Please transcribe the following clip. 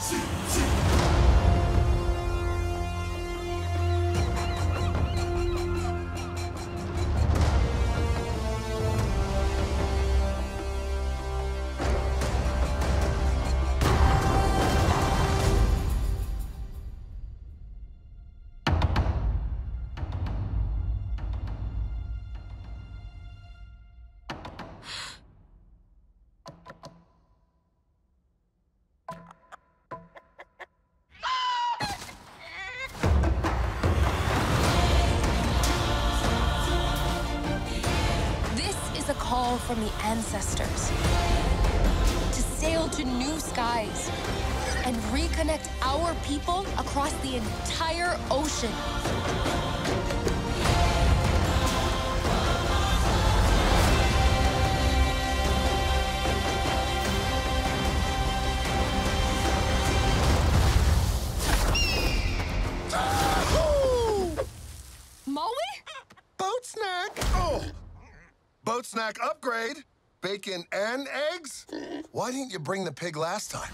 是。Call from the ancestors to sail to new skies and reconnect our people across the entire ocean. Maui? Boat snack! Oh! Boat snack upgrade. Bacon and eggs? Why didn't you bring the pig last time?